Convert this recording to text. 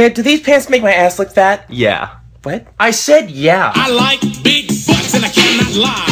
Man, do these pants make my ass look fat? Yeah. What? I said yeah. I like big butts and I cannot lie.